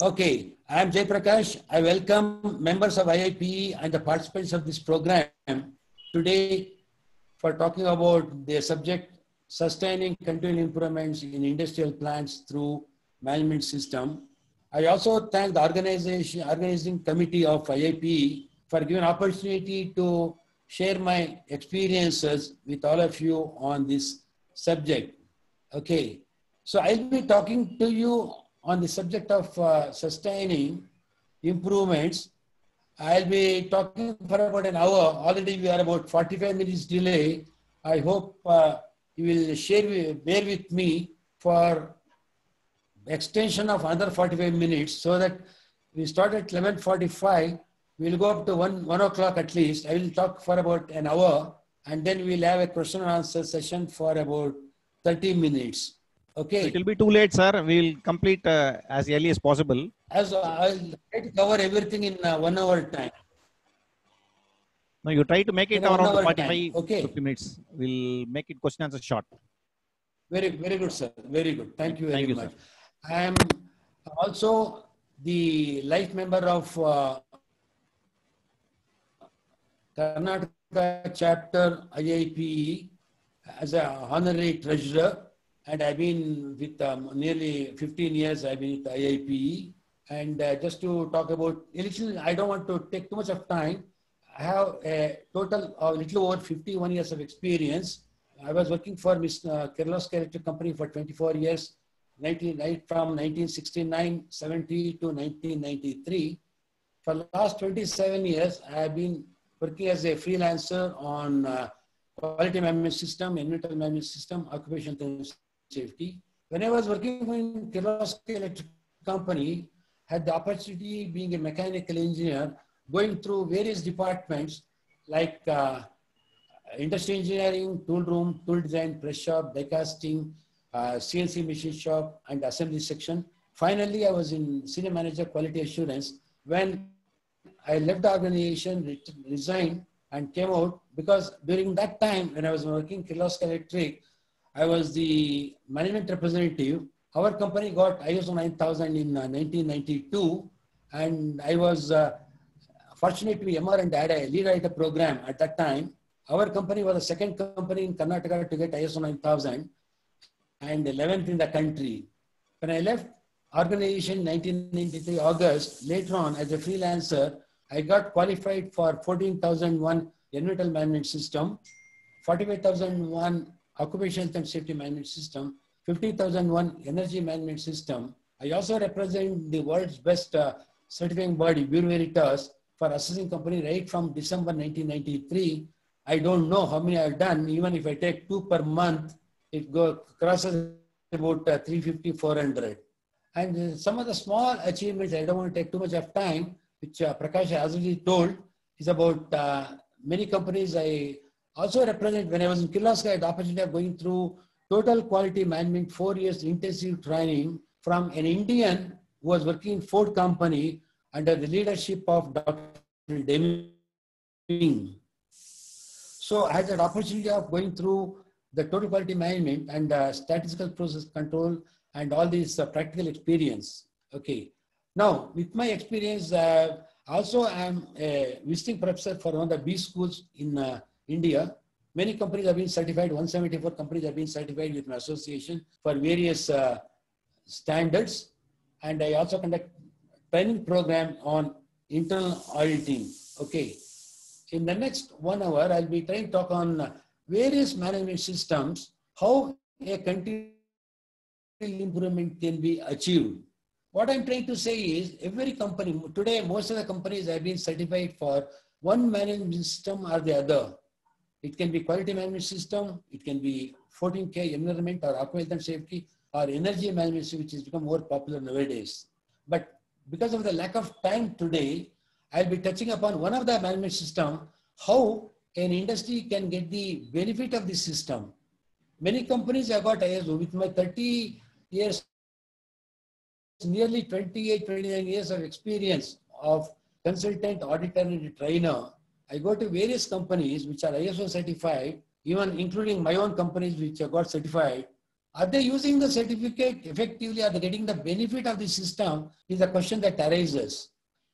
Okay, I am Jay Prakash. I welcome members of IIPE and the participants of this program today for talking about the subject sustaining continual improvements in industrial plants through management system. I also thank the organization, organizing committee of IIPE for giving opportunity to share my experiences with all of you on this subject. Okay, so I'll be talking to you on the subject of uh, sustaining improvements. I'll be talking for about an hour. Already we are about 45 minutes delay. I hope uh, you will share, bear with me for extension of another 45 minutes so that we start at 11.45. We'll go up to 1, 1 o'clock at least. I will talk for about an hour and then we'll have a question and answer session for about 30 minutes. Okay. It will be too late, sir. We'll complete uh, as early as possible. As I'll try to cover everything in uh, one hour time. No, you try to make it In around hour 45, time. Okay. 50 minutes. We'll make it question answer short. Very, very good, sir. Very good. Thank you very Thank you, much. I am also the life member of uh, Karnataka chapter IIPE as a honorary treasurer, and I've been with um, nearly 15 years. I've been with IIPE, and uh, just to talk about little, I don't want to take too much of time. I have a total of a little over 51 years of experience. I was working for Miss uh, Kirloskar Electric Company for 24 years, 19, right from 1969, 70 to 1993. For the last 27 years, I have been working as a freelancer on uh, quality management system, environmental management system, occupational safety. When I was working in Kirloskar Electric Company, had the opportunity being a mechanical engineer, going through various departments like uh, industry engineering, tool room, tool design, press shop, die casting, uh, CNC machine shop, and assembly section. Finally, I was in senior manager quality assurance when I left the organization, re- resigned, and came out because during that time when I was working Kirloskar Electric, I was the management representative. Our company got ISO 9000 in uh, 1992, and I was uh, fortunate to be MR and had a lead writer program at that time. Our company was the second company in Karnataka to get ISO 9000 and 11th in the country. When I left organization 1993 August, later on as a freelancer, I got qualified for 14,001 environmental management system, 45,001 occupational and safety management system, 50,001 energy management system. I also represent the world's best uh, certifying body, Bureau Veritas, for assessing company right from December 1993. I don't know how many I've done. Even if I take two per month, it go, crosses about uh, 350, 400. And uh, some of the small achievements, I don't want to take too much of time, which uh, Prakash has already told, is about uh, many companies I also represent. When I was in Kirloskar, I had the opportunity of going through total quality management, four years intensive training from an Indian who was working in Ford company under the leadership of Dr. Deming. So I had that opportunity of going through the total quality management and uh, statistical process control and all these uh, practical experience. Okay. Now, with my experience, uh, also I'm a visiting professor for one of the B schools in uh, India. Many companies have been certified, 174 companies have been certified with my association for various uh, standards. And I also conduct training program on internal auditing. Okay. In the next one hour, I'll be trying to talk on various management systems, how a continuous improvement can be achieved. What I'm trying to say is every company, today most of the companies have been certified for one management system or the other. It can be quality management system, it can be 14K environment or occupational and safety or energy management which has become more popular nowadays. But because of the lack of time today, I'll be touching upon one of the management system, how an industry can get the benefit of this system. Many companies have got ISO with my 30 years, nearly 28, 29 years of experience of consultant, auditor, and trainer. I go to various companies which are ISO certified, even including my own companies which have got certified. Are they using the certificate effectively? Are they getting the benefit of the system? Is a question that arises.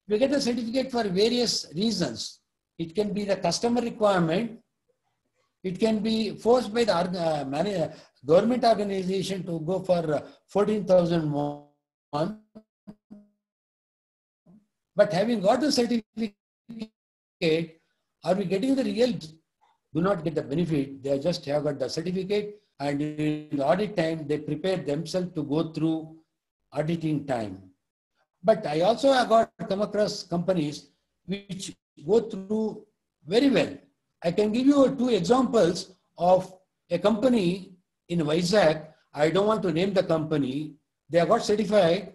We get the certificate for various reasons. It can be the customer requirement. It can be forced by the uh, government organization to go for uh, 14,001. But having got the certificate, are we getting the real? Do not get the benefit. They just have got the certificate and in audit time, they prepare themselves to go through auditing time. But I also have got come across companies which go through very well. I can give you two examples of a company in Vizag. I don't want to name the company. They have got certified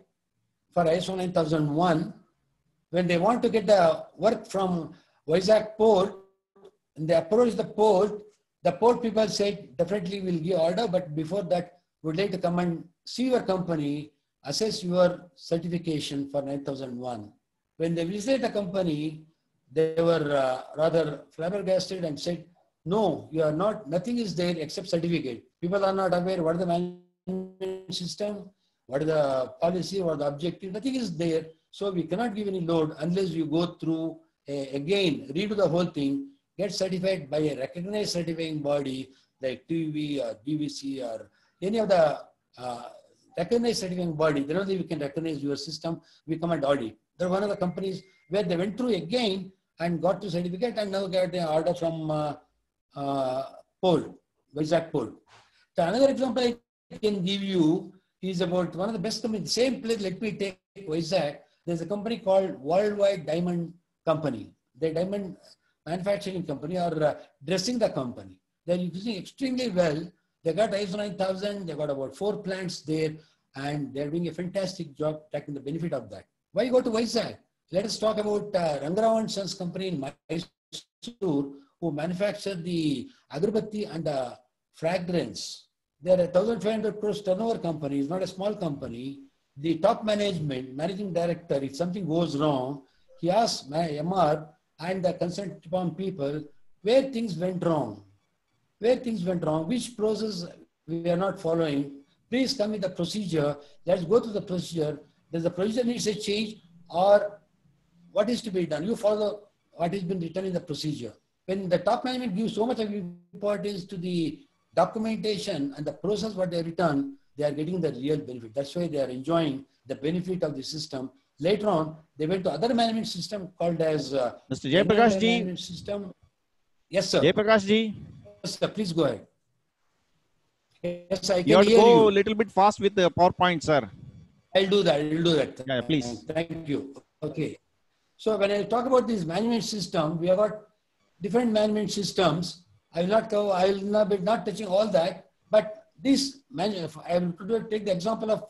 for ISO 9001. When they want to get the work from Vizag port, and they approached the port, the port people said, definitely we'll give order, but before that, we'd like to come and see your company, assess your certification for 9001. When they visited the company, they were uh, rather flabbergasted and said, no, you are not, nothing is there except certificate. People are not aware what the management system, what the policy, what the objective, nothing is there. So we cannot give any load unless you go through, again, redo the whole thing, get certified by a recognized certifying body like TÜV or DVC or any of the uh, recognized certifying body. Then only we can recognize your system. We come and audit. They're one of the companies where they went through again and got the certificate and now get the order from uh, uh, Pole, Vizag Port. Another example I can give you is about one of the best companies, same place, let me take Vizag. There's a company called Worldwide Diamond Company. The diamond manufacturing company or uh, dressing the company. They're using extremely well. They got ISO 9000, they got about four plants there, and they're doing a fantastic job taking the benefit of that. Why go to Vizag? Let us talk about uh, Ranga Rao Sons company in Mysore who manufacture the agarbatti and the fragrance. They're a 1,500 crores turnover company. It's not a small company. The top management, managing director, if something goes wrong, he asks my MR and the consent upon people where things went wrong. Where things went wrong, which process we are not following. Please come with the procedure. Let's go to the procedure. Does the procedure needs a change or what is to be done? You follow what has been written in the procedure. When the top management gives so much of importance to the documentation and the process what they return, they are getting the real benefit. That's why they are enjoying the benefit of the system Later on, they went to other management system called as uh, Mr. Jayaprakash ji. System. Yes, sir. Jayaprakash ji. Yes, sir. Please go ahead. Yes, I can you have to go a little bit fast with the PowerPoint, sir. I'll do that. I'll do that. Yeah, please. Thank you. Okay. So when I talk about this management system, we have got different management systems. I will not go, I will not be not touching all that, but this man, I will take the example of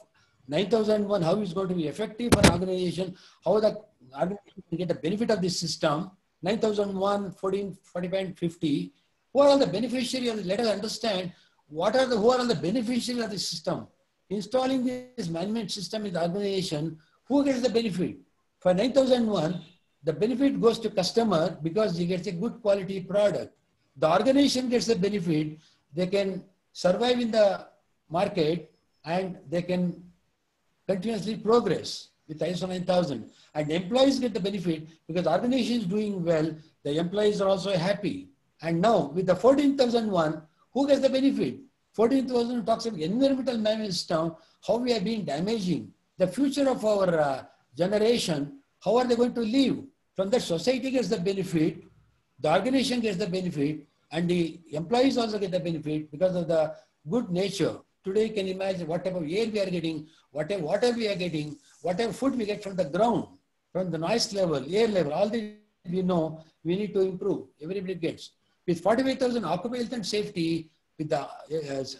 9001, how is going to be effective for the organization, how the organization can get the benefit of this system, 9001, 14, 45, 50, who are all the beneficiaries? Let us understand what are the, who are all the beneficiaries of this system. Installing this management system in the organization, who gets the benefit? For 9001, the benefit goes to customer because he gets a good quality product. The organization gets the benefit. They can survive in the market and they can continuously progress with ISO 9000. And employees get the benefit because the organization is doing well, the employees are also happy. And now with the 14,001, who gets the benefit? 14,000 talks about environmental management system, how we have been damaging the future of our uh, generation, how are they going to live? From that society gets the benefit, the organization gets the benefit, and the employees also get the benefit because of the good nature Today you can imagine whatever air we are getting, whatever water we are getting, whatever food we get from the ground, from the noise level, air level, all the we know we need to improve. Everybody gets. With 45,000 occupational health and safety, with the uh,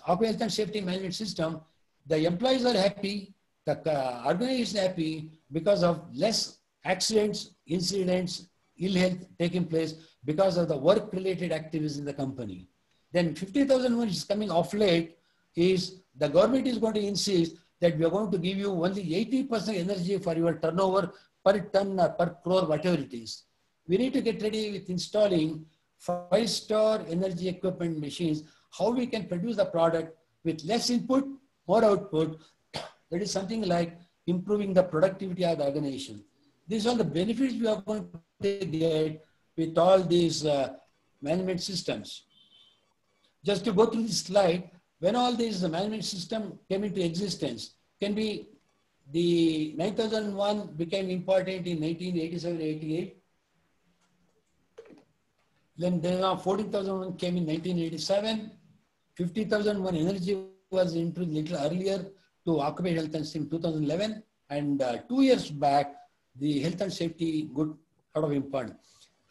occupational health and safety management system, the employees are happy, the uh, organization is happy because of less accidents, incidents, ill health taking place because of the work-related activities in the company. Then 50,000 which is coming off late is the government is going to insist that we are going to give you only 80% energy for your turnover per ton or per crore, whatever it is. We need to get ready with installing five-star energy equipment machines, how we can produce the product with less input, more output. That is something like improving the productivity of the organization. These are the benefits we are going to get with all these uh, management systems. Just to go through this slide, when all these management system came into existence, can be the 9001 became important in 1987-88. Then there are 14,001 came in 1987. 50,001 energy was introduced little earlier to occupy health and safety in 2011. And uh, two years back, the health and safety good out of important.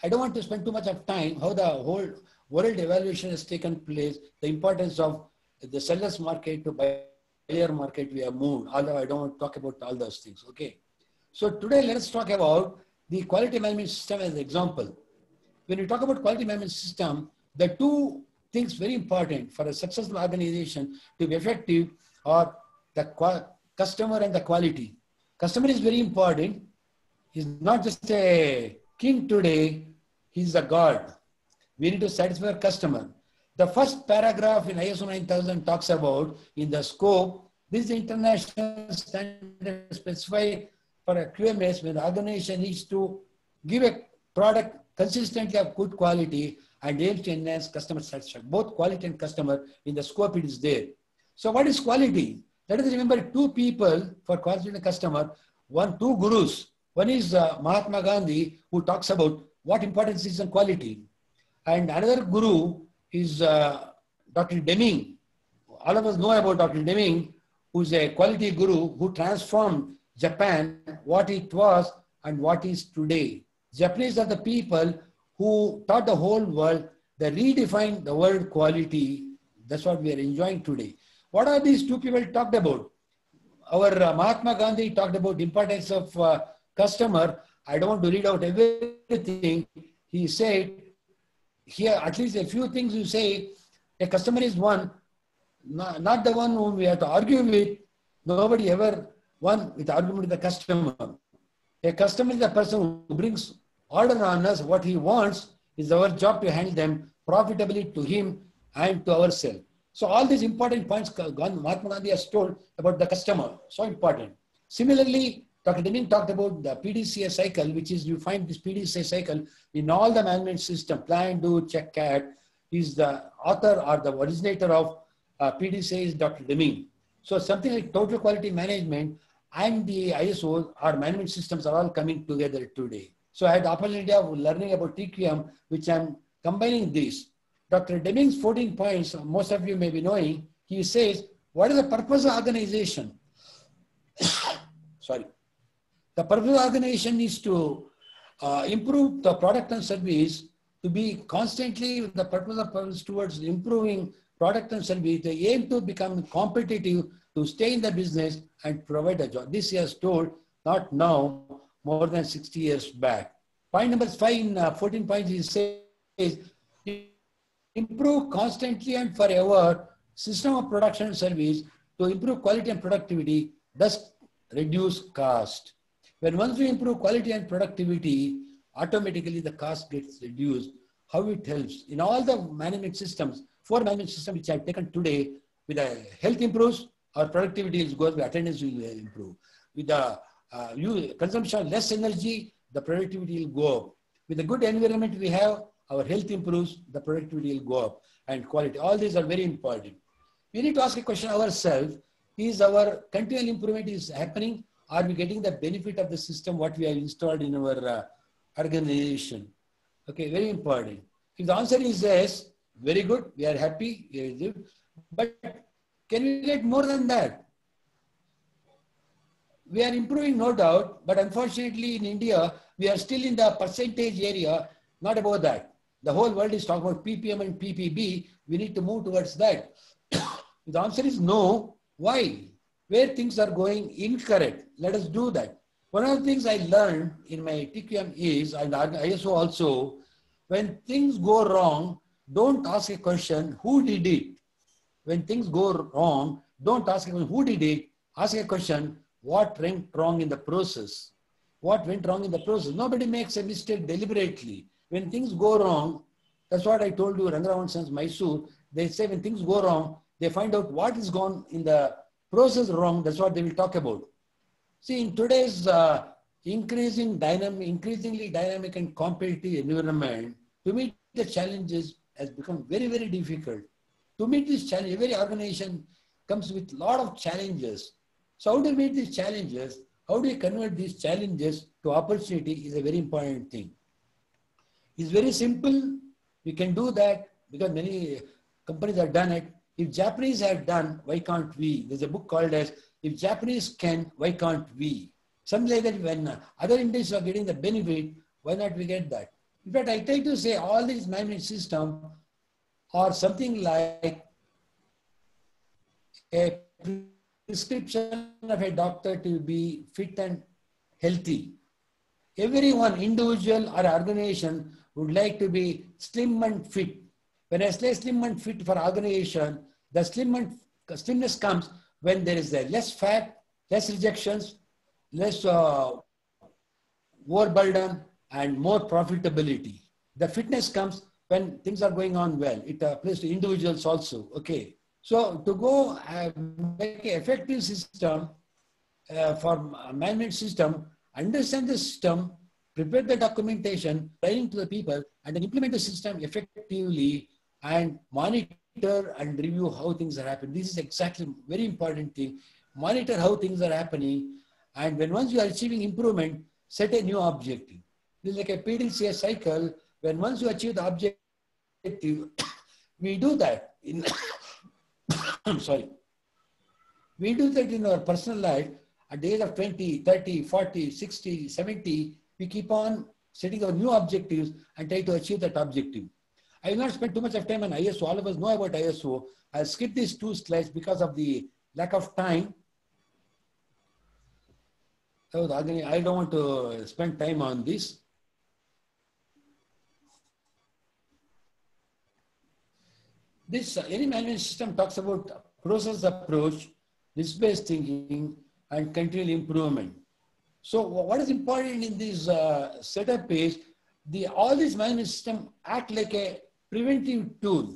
I don't want to spend too much of time how the whole world evaluation has taken place, the importance of the sellers market to buyer market we have moved, although I don't want to talk about all those things, okay? So today let us talk about the quality management system as an example. When we talk about quality management system, the two things very important for a successful organization to be effective are the customer and the quality. Customer is very important. He's not just a king today, he's a god. We need to satisfy our customer. The first paragraph in ISO 9000 talks about in the scope, this international standard specified for a QMS when the organization needs to give a product consistently of good quality and aims to enhance customer satisfaction. Both quality and customer in the scope it is there. So what is quality? Let us remember two people for quality and customer, one, two gurus. One is uh, Mahatma Gandhi who talks about what importance is in quality. And another guru is uh, Dr. Deming. All of us know about Dr. Deming, who's a quality guru who transformed Japan, what it was and what is today. Japanese are the people who taught the whole world, they redefined the word quality. That's what we are enjoying today. What are these two people talked about? Our uh, Mahatma Gandhi talked about importance of uh, customer. I don't want to read out everything. He said, here, at least a few things you say, a customer is one, not, not the one whom we have to argue with. Nobody ever won with argument with the customer. A customer is the person who brings order on us what he wants. Is our job to handle them profitably to him and to ourselves. So all these important points Mahatma Gandhi has told about the customer. So important. Similarly, Dr. Deming talked about the PDCA cycle, which is you find this PDCA cycle in all the management system, plan, do, check, act. He's the author or the originator of uh, PDCA is Dr. Deming. So something like total quality management and the ISO or management systems are all coming together today. So I had the opportunity of learning about TQM, which I'm combining this. Dr. Deming's 14 points, most of you may be knowing, he says, what is the purpose of organization? Sorry. The purpose of organization is to uh, improve the product and service to be constantly with the purpose of purpose towards improving product and service. They aim to become competitive to stay in the business and provide a job. This has told, not now, more than 60 years back. Point number five in uh, 14 points he says, improve constantly and forever system of production and service to improve quality and productivity, thus reduce cost. When once we improve quality and productivity, automatically the cost gets reduced. How it helps? In all the management systems, four management systems which I've taken today, with the health improves, our productivity is goes, attendance will improve. With the uh, you, consumption of less energy, the productivity will go up. With the good environment we have, our health improves, the productivity will go up and quality. All these are very important. We need to ask a question ourselves, is our continual improvement is happening are we getting the benefit of the system what we have installed in our uh, organization? Okay, very important. If the answer is yes, very good, we are happy, but can we get more than that? We are improving, no doubt, but unfortunately in India, we are still in the percentage area, not about that. The whole world is talking about PPM and PPB. We need to move towards that. the answer is no. Why? Where things are going incorrect. Let us do that. One of the things I learned in my TQM is, and ISO also, when things go wrong, don't ask a question, who did it? When things go wrong, don't ask a question, who did it? Ask a question, what went wrong in the process? What went wrong in the process? Nobody makes a mistake deliberately. When things go wrong, that's what I told you, Rangaravan Sons Mysore, they say when things go wrong, they find out what is gone in the process wrong. That's what they will talk about. See, in today's uh, increasing dynamic, increasingly dynamic and competitive environment, to meet the challenges has become very, very difficult. To meet this challenge, every organization comes with a lot of challenges. So how do you meet these challenges? How do you convert these challenges to opportunity is a very important thing. It's very simple. We can do that because many companies have done it. If Japanese have done, why can't we? There's a book called as If Japanese Can, Why Can't We? Something like that when uh, other industries are getting the benefit, why not we get that? In fact, I try to say all these management system are something like a prescription of a doctor to be fit and healthy. Everyone, individual or organization, would like to be slim and fit. When I say slim and fit for organization, the slim slimness comes when there is less fat, less rejections, less uh, overburden, and more profitability. The fitness comes when things are going on well. It applies to individuals also. Okay. So to go uh, make an effective system uh, for management system, understand the system, prepare the documentation, training to the people, and then implement the system effectively and monitor and review how things are happening. This is exactly very important thing. Monitor how things are happening. And when once you are achieving improvement, set a new objective. This is like a PDCA cycle. When once you achieve the objective, we do that in I'm sorry. We do that in our personal life at the age of 20, 30, 40, 60, 70, we keep on setting our new objectives and try to achieve that objective. I will not spend too much of time on ISO. All of us know about ISO. I'll skip these two slides because of the lack of time. I don't want to spend time on this. This uh, any management system talks about process approach, risk-based thinking, and continual improvement. So what is important in this uh, setup is the all these management system act like a preventive tool.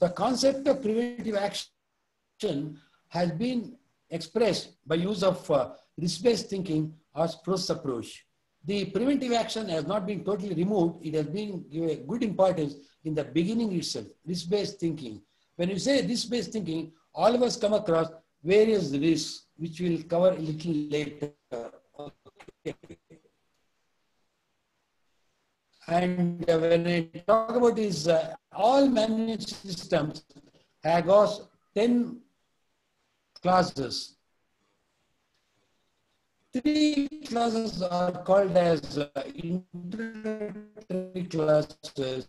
The concept of preventive action has been expressed by use of uh, risk-based thinking or process approach. The preventive action has not been totally removed. It has been given good importance in the beginning itself, risk-based thinking. When you say risk-based thinking, all of us come across various risks, which we'll cover a little later. Okay. And uh, when I talk about these, uh, all management systems have got 10 clauses. Three clauses are called as uh, introductory clauses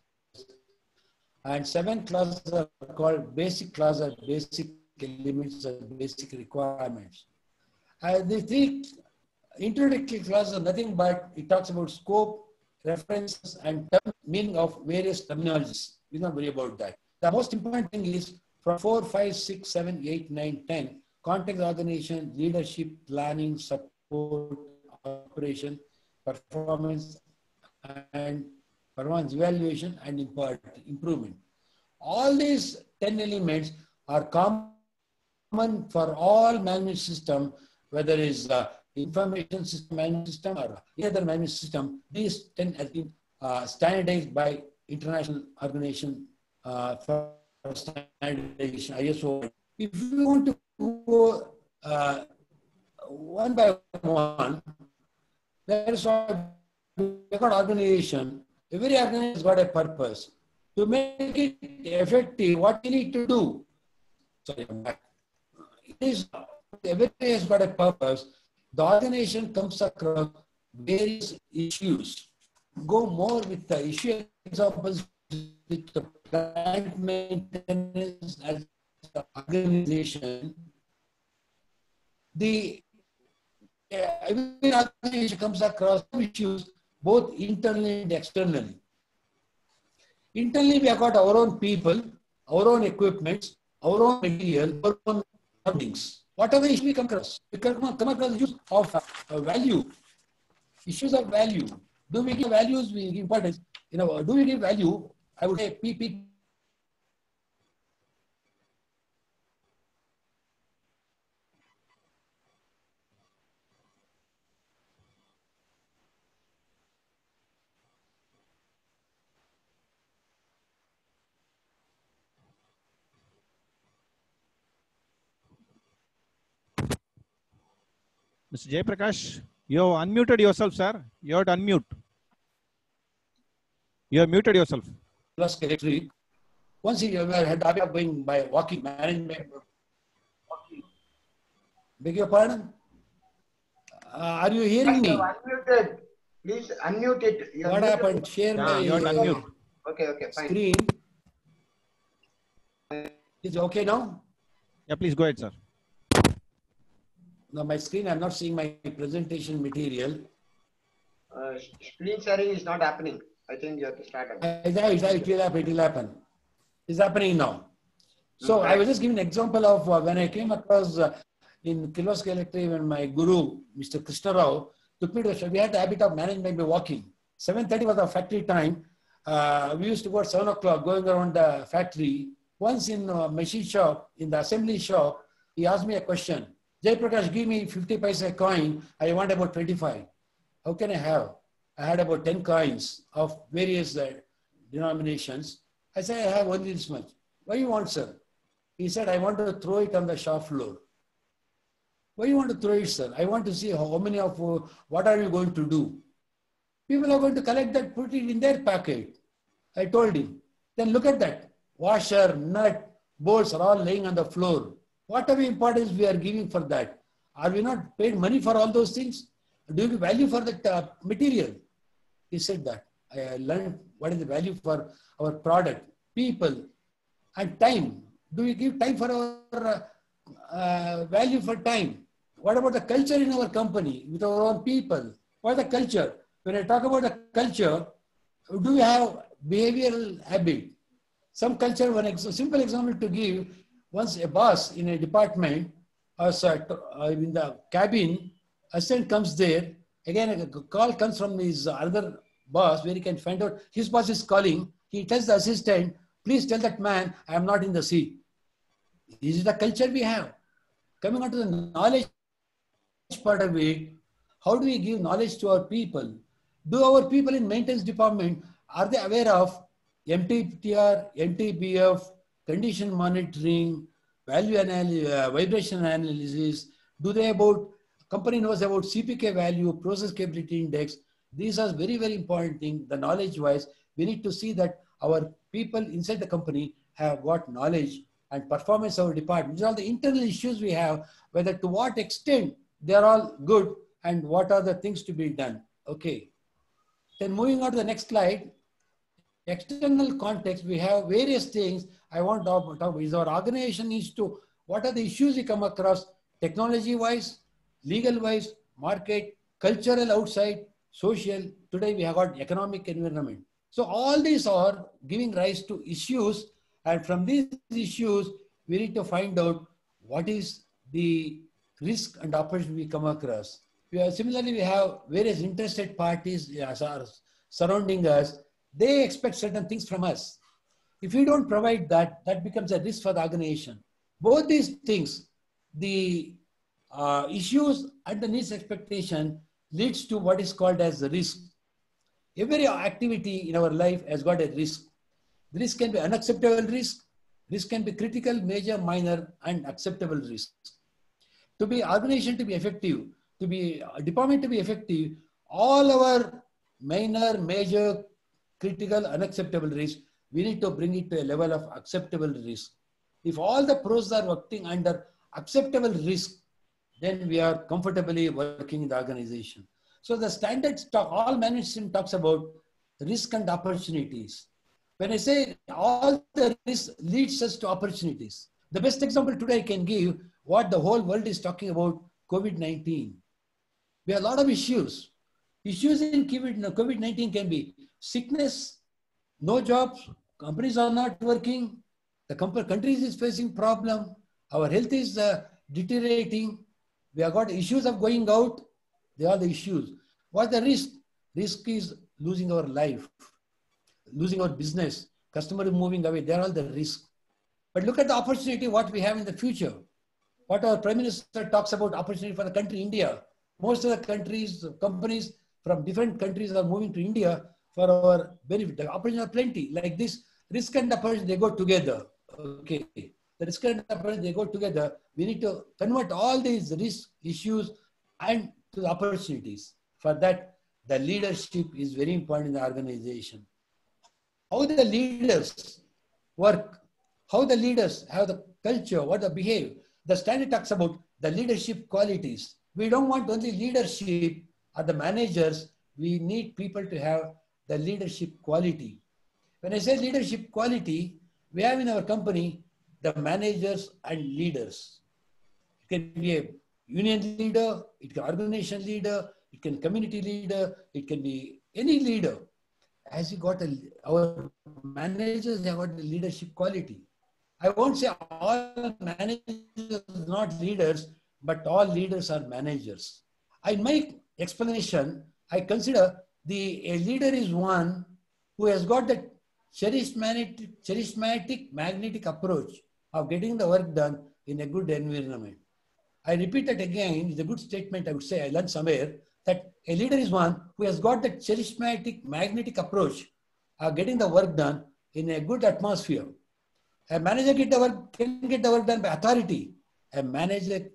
and seven clauses are called basic clauses, basic elements and basic requirements. Uh, the three introductory clauses are nothing but it talks about scope, references, and term, meaning of various terminologies. We don't worry about that. The most important thing is from 4, 5, 6, 7, 8, 9, 10, context organization, leadership, planning, support, operation, performance, and performance evaluation and improvement. All these 10 elements are common for all management system, whether it's uh, information system management system or other management system. These 10 has been uh, standardized by International Organization uh, for Standardization, ISO. If you want to go uh, one by one, there is a organization Every organization has got a purpose. To make it effective, what you need to do? Sorry. It is, everything has got a purpose. The organization comes across various issues. Go more with the issue examples with the plant maintenance as the organization. The uh, every organization comes across issues both internally and externally. Internally, we have got our own people, our own equipments, our own material, our own things. Whatever issue we come across, we come, across issues of uh, value, issues of value. Do we give values? We importance. You know, do we give value? I would say PP Mr. Jay Prakash, you have unmuted yourself, sir. You have to unmute. You have muted yourself. plus electric. Once he had the habit of going by walking, management, walking. Beg your pardon? Uh, are you hearing me? You have Unmuted. Please unmute it. You have What muted. happened? Share Yeah, my you have to uh, unmute. Okay, okay, fine. screen. Is it okay now? Yeah, please go ahead, sir. Now my screen, I'm not seeing my presentation material. Uh, screen sharing is not happening. I think you have to start again. Uh, it will happen. It will happen. It's happening now. So I was just giving an example of uh, when I came across uh, in Kirloskar Electric when my guru, Mr. Krishna Rao, took me to the We had the habit of management by walking. 7.30 was our factory time. Uh, we used to go at 7 o'clock going around the factory. Once in a machine shop, in the assembly shop, he asked me a question. Jay Prakash, give me 50 paisa coin. I want about 25. How can I have? I had about 10 coins of various uh, denominations. I said, I have only this much. Why you want, sir? He said, I want to throw it on the shop floor. Why you want to throw it, sir? I want to see how many of, uh, what are you going to do? People are going to collect that, put it in their packet. I told him. Then look at that. Washer, nut, bolts are all laying on the floor. What are the importance we are giving for that? Are we not paid money for all those things? Do we value for that uh, material? He said that. I learned what is the value for our product, people, and time. Do we give time for our uh, uh, value for time? What about the culture in our company with our own people? What is the culture? When I talk about the culture, do we have behavioral habit? Some culture, one ex- simple example to give, once a boss in a department or so- uh, in the cabin, assistant comes there, again a call comes from his other boss where he can find out his boss is calling. He tells the assistant, please tell that man I am not in the sea. This is the culture we have. Coming on to the knowledge part of it, how do we give knowledge to our people? Do our people in maintenance department, are they aware of MTTR, MTBF, condition monitoring, value analysis, uh, vibration analysis? Do they about, company knows about CPK value, process capability index? These are very, very important things. The knowledge wise, we need to see that our people inside the company have got knowledge and performance of our department. These are all the internal issues we have, whether to what extent they are all good and what are the things to be done. Okay. Then moving on to the next slide, external context, we have various things I want to talk. Is our organization needs to, what are the issues we come across technology wise, legal wise, market, cultural outside, social. Today we have got economic environment. So all these are giving rise to issues and from these issues, we need to find out what is the risk and opportunity we come across. We have, similarly, we have various interested parties yes, are surrounding us. They expect certain things from us. If you don't provide that, that becomes a risk for the organization. Both these things, the uh, issues and the needs expectation leads to what is called as the risk. Every activity in our life has got a risk. The risk can be unacceptable risk. Risk can be critical, major, minor, and acceptable risk. To be organization to be effective, to be a department to be effective, all our minor, major, critical, unacceptable risk, we need to bring it to a level of acceptable risk. If all the pros are working under acceptable risk, then we are comfortably working in the organization. So the standards talk, all management talks about risk and opportunities. When I say all the risk leads us to opportunities, the best example today I can give what the whole world is talking about COVID-19. We have a lot of issues. Issues in COVID-19 can be sickness, no jobs, companies are not working, the country is facing problem, our health is uh, deteriorating, we have got issues of going out, they are the issues. What the risk? Risk is losing our life, losing our business, customer moving away, they are all the risk. But look at the opportunity, what we have in the future. What our Prime Minister talks about opportunity for the country, India. Most of the countries, companies from different countries are moving to India for our benefit. The opportunities are plenty. Like this, risk and opportunity, they go together. Okay. The risk and opportunity, they go together. We need to convert all these risk issues and to opportunities. For that, the leadership is very important in the organization. How the leaders work, how the leaders have the culture, what they behave. The standard talks about the leadership qualities. We don't want only leadership or the managers. We need people to have the leadership quality. When I say leadership quality, we have in our company the managers and leaders. It can be a union leader, it can be an organization leader, it can be community leader, it can be any leader. As you got a, our managers have got the leadership quality. I won't say all managers are not leaders, but all leaders are managers. In my explanation, I consider the a leader is one who has got the charismatic, charismatic magnetic approach of getting the work done in a good environment. I repeat that again, it's a good statement I would say, I learned somewhere, that a leader is one who has got the charismatic magnetic approach of getting the work done in a good atmosphere. A manager get the work, can get the work done by authority. A manager,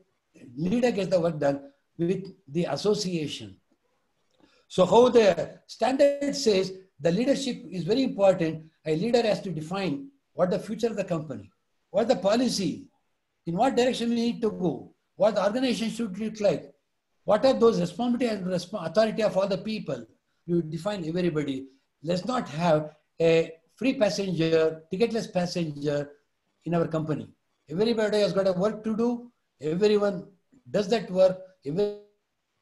leader gets the work done with the association. So how the standard says the leadership is very important. A leader has to define what the future of the company, what the policy, in what direction we need to go, what the organization should look like, what are those responsibility and resp- authority of all the people. You define everybody. Let's not have a free passenger, ticketless passenger in our company. Everybody has got a work to do. Everyone does that work. Every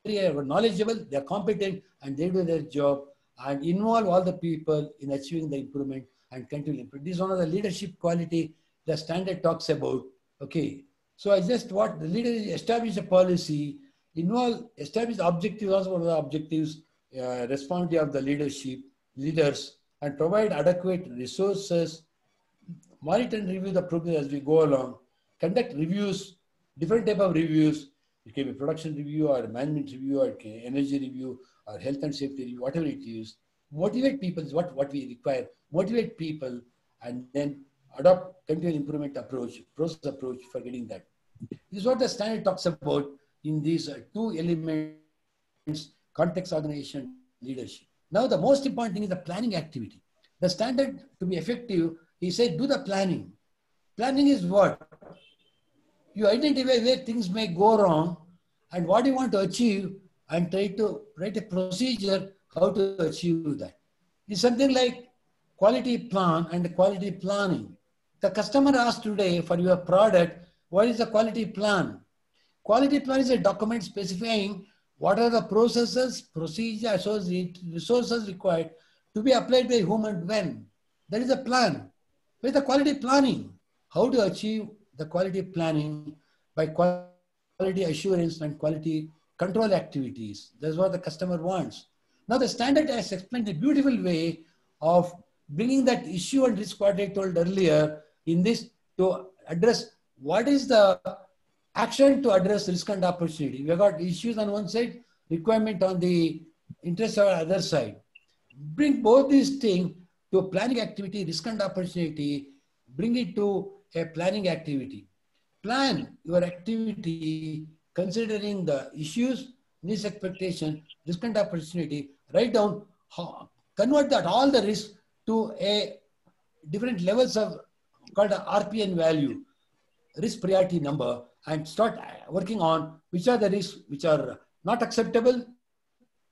are knowledgeable, they are competent, and they do their job and involve all the people in achieving the improvement and continue improvement. This is one of the leadership quality the standard talks about. Okay, so I just what the leader establish a policy, involve establish objectives, also one of the objectives, uh, responsibility of the leadership leaders, and provide adequate resources, monitor and review the progress as we go along, conduct reviews, different type of reviews, it can be production review or management review or energy review or health and safety whatever it is. Motivate people is what, what we require. Motivate people and then adopt continuous improvement approach, process approach for getting that. This is what the standard talks about in these uh, two elements, context organization, leadership. Now the most important thing is the planning activity. The standard to be effective, he said do the planning. Planning is what? you identify where things may go wrong and what you want to achieve and try to write a procedure how to achieve that. It's something like quality plan and quality planning. The customer asks today for your product, what is the quality plan? Quality plan is a document specifying what are the processes, procedures, resources required to be applied by whom and when. That is a plan. With the quality planning, how to achieve the quality planning by quality assurance and quality control activities. That's what the customer wants. Now the standard has explained a beautiful way of bringing that issue and risk what I told earlier in this to address what is the action to address risk and opportunity. We have got issues on one side, requirement on the interest on the other side. Bring both these things to a planning activity, risk and opportunity, bring it to a planning activity. Plan your activity considering the issues, needs expectation, risk and opportunity. Write down, convert that all the risk to a different levels of called RPN value, risk priority number, and start working on which are the risks which are not acceptable,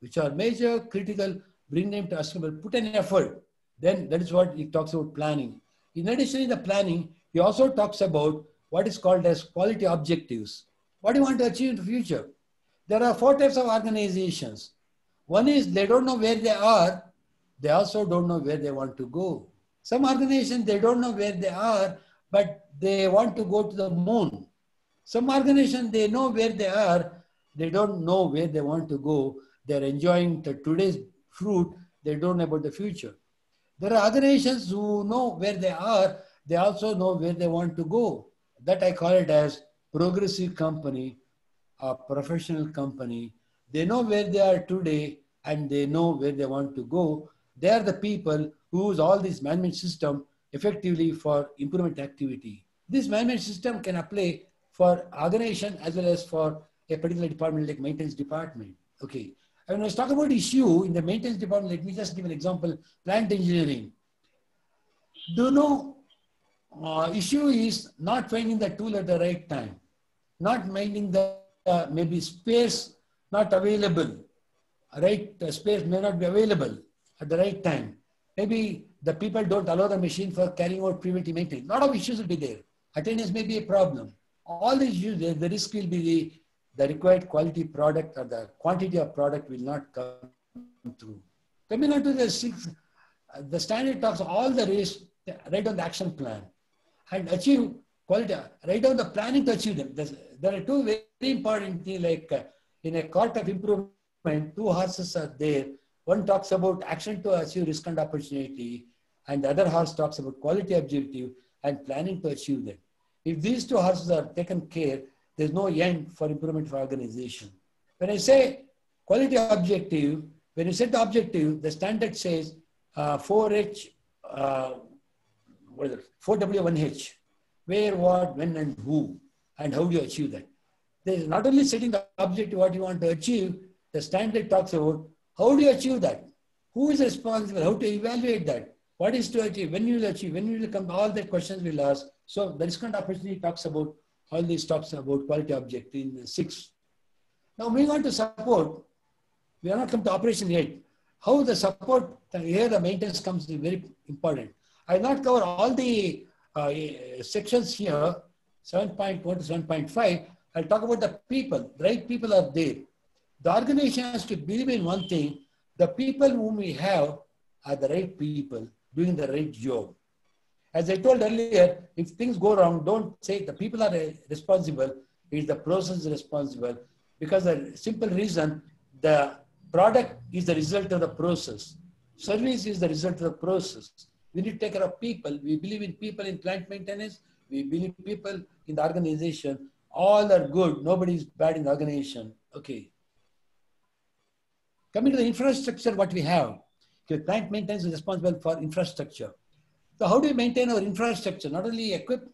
which are major, critical, bring them to acceptable, put an effort. Then that is what he talks about planning. In addition, in the planning, he also talks about what is called as quality objectives. What do you want to achieve in the future? There are four types of organizations. One is they don't know where they are. They also don't know where they want to go. Some organizations, they don't know where they are, but they want to go to the moon. Some organizations, they know where they are. They don't know where they want to go. They're enjoying the today's fruit. They don't know about the future. There are organizations who know where they are, they also know where they want to go. That I call it as progressive company, a professional company. They know where they are today and they know where they want to go. They are the people who use all this management system effectively for improvement activity. This management system can apply for organization as well as for a particular department like maintenance department. Okay. And when I was talking about issue in the maintenance department, let me just give an example. Plant engineering. Do you know, uh, issue is not finding the tool at the right time, not minding the uh, maybe space not available, right? The space may not be available at the right time. Maybe the people don't allow the machine for carrying out preventive maintenance. A lot of issues will be there. Attendance may be a problem. All these issues, the, risk will be the, the required quality product or the quantity of product will not come through. Coming on to the six, uh, the standard talks all the risks, write on the action plan and achieve quality, write down the planning to achieve them. There's, there are two very important things like uh, in a court of improvement, two horses are there. One talks about action to achieve risk and opportunity, and the other horse talks about quality objective and planning to achieve them. If these two horses are taken care, there's no end for improvement for organization. When I say quality objective, when you set the objective, the standard says uh, 4H, uh, what is it? 4W1H, where, what, when, and who, and how do you achieve that. There's not only setting the objective, what you want to achieve, the standard talks about how do you achieve that? Who is responsible? How to evaluate that? What is to achieve? When you will achieve? When you will come? All the questions will ask. So the and opportunity talks about all these talks about quality objective in six. Now moving on to support, we are not come to operation yet. How the support, here the maintenance comes is very important. I will not cover all the Uh, eh, sections here, 7.1 to 7.5. I'll talk about the people. The right people are there. The organization has to believe in one thing. The people whom we have are the right people doing the right job. As I told earlier, if things go wrong, don't say the people are responsible. It's the process responsible because the simple reason the product is the result of the process. Service is the result of the process. We need to take care of people. We believe in people in plant maintenance. We believe people in the organization. All are good. Nobody is bad in the organization. Okay. Coming to the infrastructure, what we have. Okay, plant maintenance is responsible for infrastructure. So how do we maintain our infrastructure? Not only equip,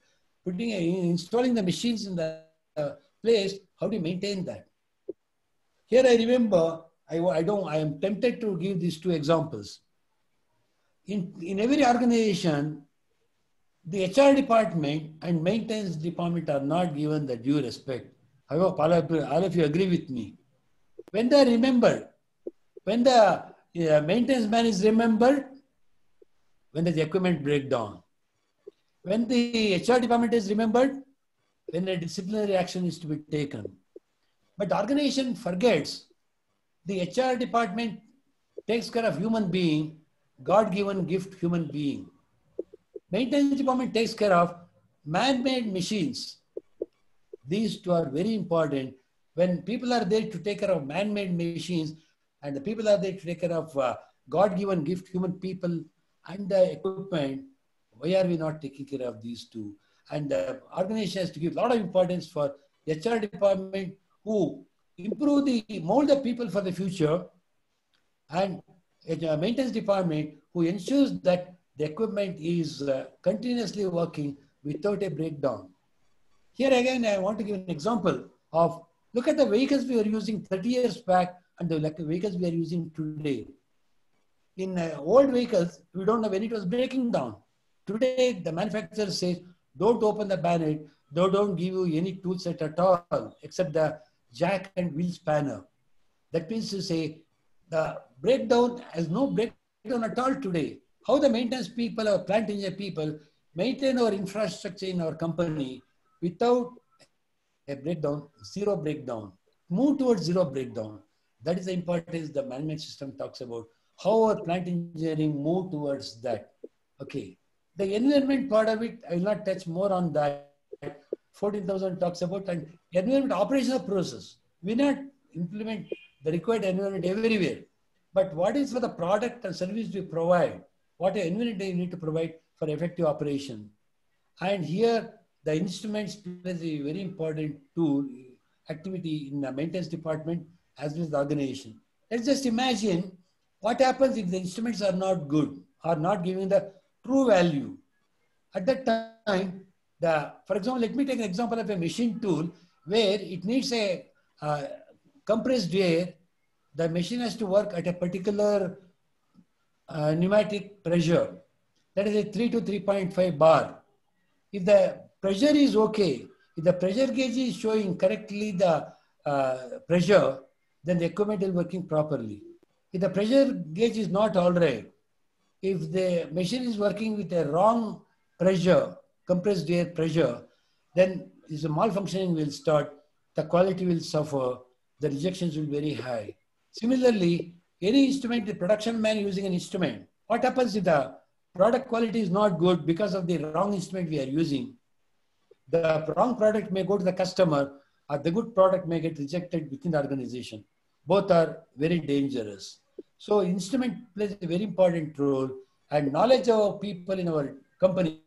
putting, installing the machines in the uh, place, how do you maintain that? Here I remember, I, I don't, I am tempted to give these two examples. In, in every organization, the HR department and maintenance department are not given the due respect. I hope all of, all of you agree with me. When they are remembered, when the uh, maintenance man is remembered, when the equipment breakdown. When the HR department is remembered, when a disciplinary action is to be taken. But organization forgets the HR department takes care of human being, God-given gift human being. Maintenance department takes care of man-made machines. These two are very important. When people are there to take care of man-made machines, and the people are there to take care of uh, God-given gift human people and the equipment, why are we not taking care of these two? And the organization has to give a lot of importance for the HR department who improve the, mold the people for the future and a maintenance department who ensures that the equipment is uh, continuously working without a breakdown. Here again, I want to give an example of, look at the vehicles we were using 30 years back and the vehicles we are using today. In uh, old vehicles, we don't know when it was breaking down. Today, the manufacturer says, don't open the bonnet, they don't give you any tool set at all, except the jack and wheel spanner. That means to say, the breakdown has no breakdown at all today. How the maintenance people or plant engineer people maintain our infrastructure in our company without a breakdown, zero breakdown, move towards zero breakdown. That is the importance the management system talks about. How our plant engineering move towards that. Okay. The environment part of it, I will not touch more on that. 14,000 talks about and environment operational process. We not implement the required environment everywhere. But what is for the product and service we provide? What environment do you need to provide for effective operation? And here the instruments plays a very important tool activity in the maintenance department as well as the organization. Let's just imagine what happens if the instruments are not good, are not giving the true value. At that time, the, for example, let me take an example of a machine tool where it needs a, uh, compressed air, the machine has to work at a particular uh, pneumatic pressure. That is a 3 to 3.5 bar. If the pressure is okay, if the pressure gauge is showing correctly the uh, pressure, then the equipment is working properly. If the pressure gauge is not all right, if the machine is working with a wrong pressure, compressed air pressure, then the malfunctioning will start, the quality will suffer, the rejections will be very high. Similarly, any instrument, the production man using an instrument, what happens if the product quality is not good because of the wrong instrument we are using? The wrong product may go to the customer or the good product may get rejected within the organization. Both are very dangerous. So instrument plays a very important role and knowledge of people in our company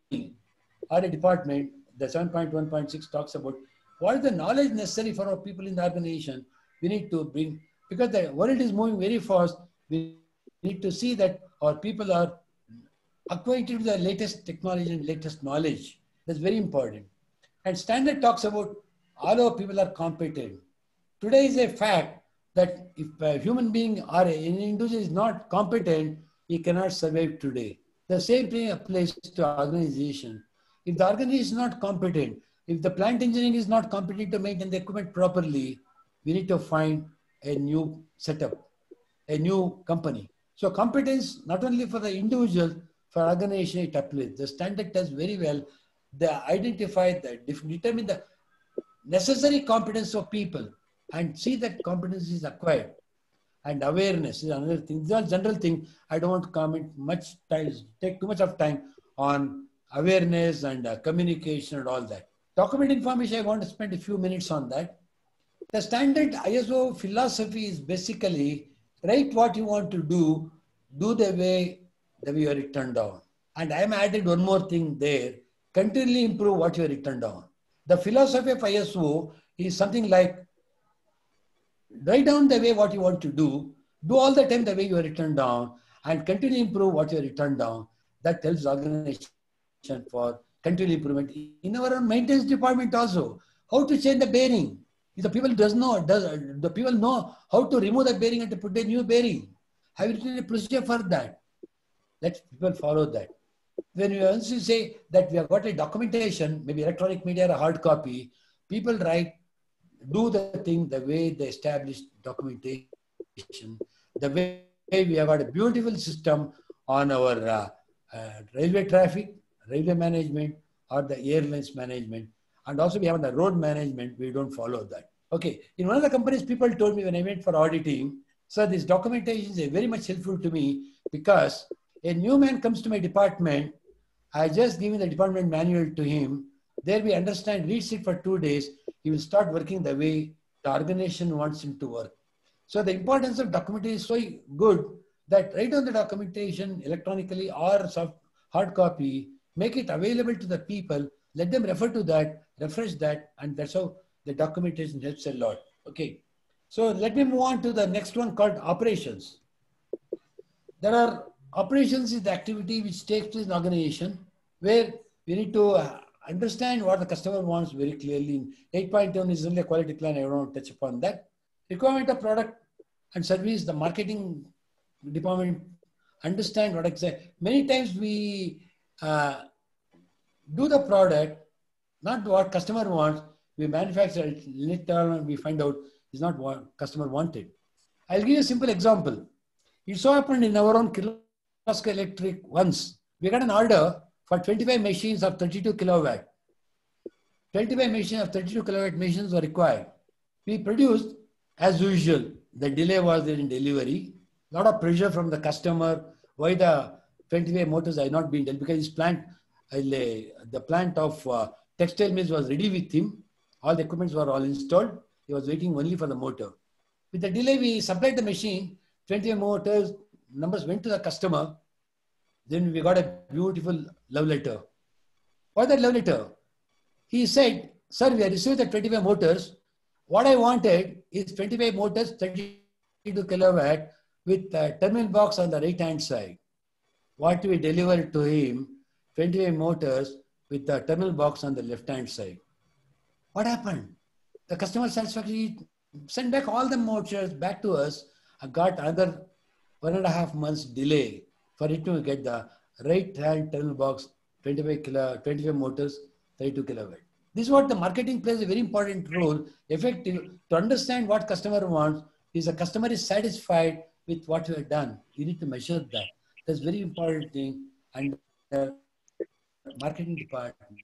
or a department, the 7.1.6 talks about what is the knowledge necessary for our people in the organization we need to bring, because the world is moving very fast, we need to see that our people are acquainted with the latest technology and latest knowledge. That's very important. And standard talks about all our people are competent. Today is a fact that if a human being or an individual is not competent, he cannot survive today. The same thing applies to organization. If the organization is not competent, if the plant engineering is not competent to maintain the equipment properly, we need to find a new setup, a new company. So competence, not only for the individual, for organization it applies. The standard does very well. They identify, the, determine the necessary competence of people and see that competence is acquired. And awareness is another thing. These are general thing. I don't want to comment much time, take too much of time on awareness and uh, communication and all that. Document information, I want to spend a few minutes on that. The standard ISO philosophy is basically write what you want to do, do the way the way you are written down. And I am added one more thing there, continually improve what you are written down. The philosophy of ISO is something like write down the way what you want to do, do all the time the way you are written down, and continue improve what you are written down. That helps organization for continual improvement. In our maintenance department also, how to change the bearing. The people does know, does the people know how to remove the bearing and to put a new bearing. Have you written a procedure for that? Let people follow that. When we also say that we have got a documentation, maybe electronic media or hard copy, people write do the thing the way they established documentation, the way we have got a beautiful system on our uh, uh, railway traffic, railway management, or the airlines management. And also we have the road management, we don't follow that. Okay, in one of the companies, people told me when I went for auditing, so this documentation is very much helpful to me because a new man comes to my department, I just given the department manual to him. There we understand, reads it for two days, he will start working the way the organization wants him to work. So the importance of documentation is so good that write on the documentation electronically or soft, hard copy, make it available to the people, let them refer to that, refresh that, and that's how the documentation helps a lot. Okay. So let me move on to the next one called operations. There are operations is the activity which takes place in organization where we need to uh, understand what the customer wants very clearly. 8.1 is only a quality plan. I don't want to touch upon that. Requirement of product and service, the marketing department understand what say. Many times we uh, do the product, not what customer wants. We manufacture it, later we find out it's not what customer wanted. I'll give you a simple example. It so happened in our own Kirloskar Electric once. We got an order for 25 machines of 32 kilowatt. 25 machines of 32 kilowatt machines were required. We produced as usual. The delay was there in delivery. A lot of pressure from the customer. Why the 25 motors are not being done? Because his plant, uh, the plant of uh, textile mills was ready with him. All the equipments were all installed. He was waiting only for the motor. With the delay, we supplied the machine. 25 motors, numbers went to the customer. Then we got a beautiful love letter. What that love letter? He said, Sir, we have received the 25 motors. What I wanted is 25 motors, 32 kilowatt with a terminal box on the right hand side. What we delivered to him, 25 motors with the terminal box on the left hand side. What happened? The customer satisfaction sent back all the motors back to us. I got another one and a half months delay for it to get the right hand terminal box, 25 kilo, 25 motors, 32 kilowatt. This is what the marketing plays a very important role, effective to understand what customer wants. Is the customer is satisfied with what you have done? You need to measure that. That's very important thing. And uh, marketing department.